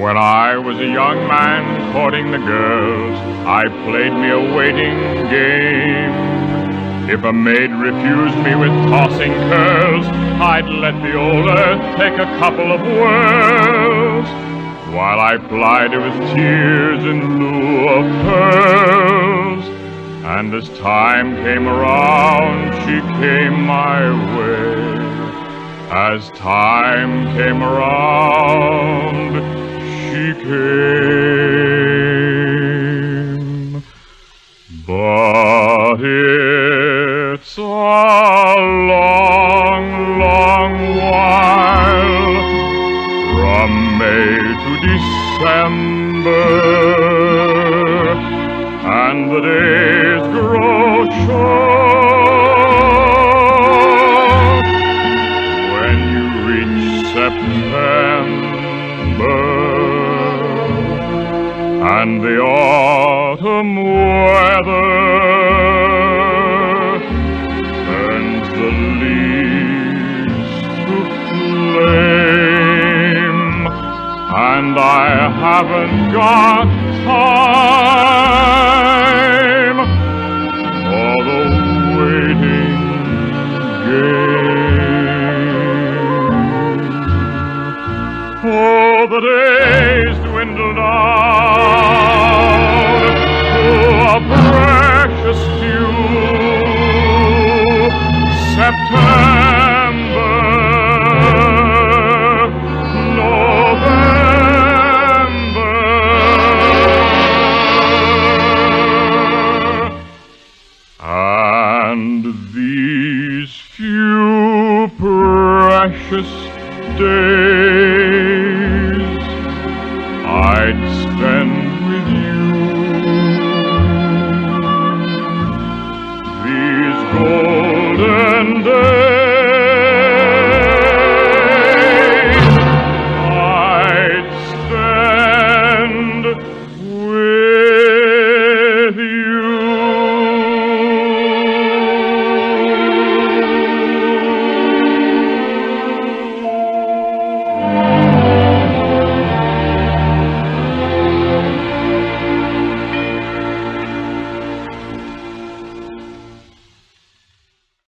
was a young man courting the girls. I played me a waiting game. If a maid refused me with tossing curls, I'd let the old earth take a couple of whirls. While I plied her with tears in lieu of pearls. And as time came around, she came my way. As time came around, But it's a long, long while from May to December, and the days grow short and the autumn weather. Turns the leaves to flame, and I haven't got time for the waiting game. Oh, the days dwindle down precious days